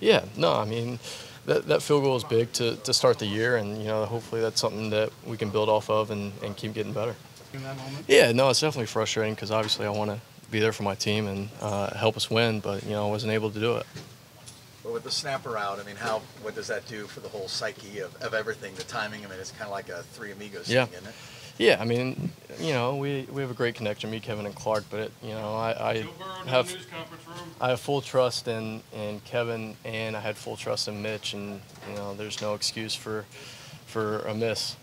Yeah, no, I mean, that, that field goal is big to, to start the year, and you know, hopefully that's something that we can build off of and, and keep getting better. In that moment? Yeah, no, it's definitely frustrating because obviously I want to be there for my team and uh, help us win, but you know, I wasn't able to do it. But with the snapper out, I mean, how what does that do for the whole psyche of, of everything? The timing. I mean, it's kind of like a Three Amigos Yeah. thing, isn't it? Yeah, I mean, you know, we, we have a great connection, me, Kevin, and Clark. But it, you know, I, I Joe Burrow in have the news conference room. I have full trust in, in Kevin, and I had full trust in Mitch, and you know, there's no excuse for for a miss.